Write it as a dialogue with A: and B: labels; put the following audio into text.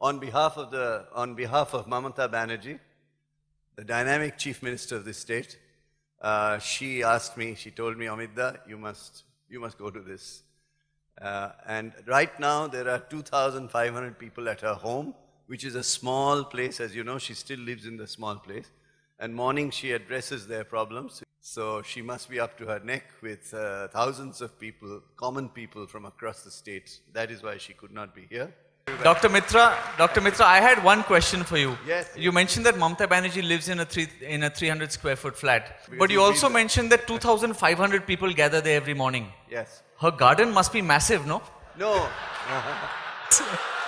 A: on behalf of the on behalf of Mamata Banerjee, the dynamic chief minister of this state, uh, she asked me. She told me, Amida, you must you must go to this. Uh, and right now there are 2,500 people at her home, which is a small place. As you know, she still lives in the small place. And morning she addresses their problems. So she must be up to her neck with uh, thousands of people, common people from across the state. That is why she could not be here.
B: Dr. Mitra, Dr. Mitra, I had one question for you.
A: Yes,
B: You mentioned that Mamata Banerjee lives in a three in a 300 square foot flat, but you also mentioned that 2,500 people gather there every morning.
A: Yes.
B: Her garden must be massive, no?
A: No.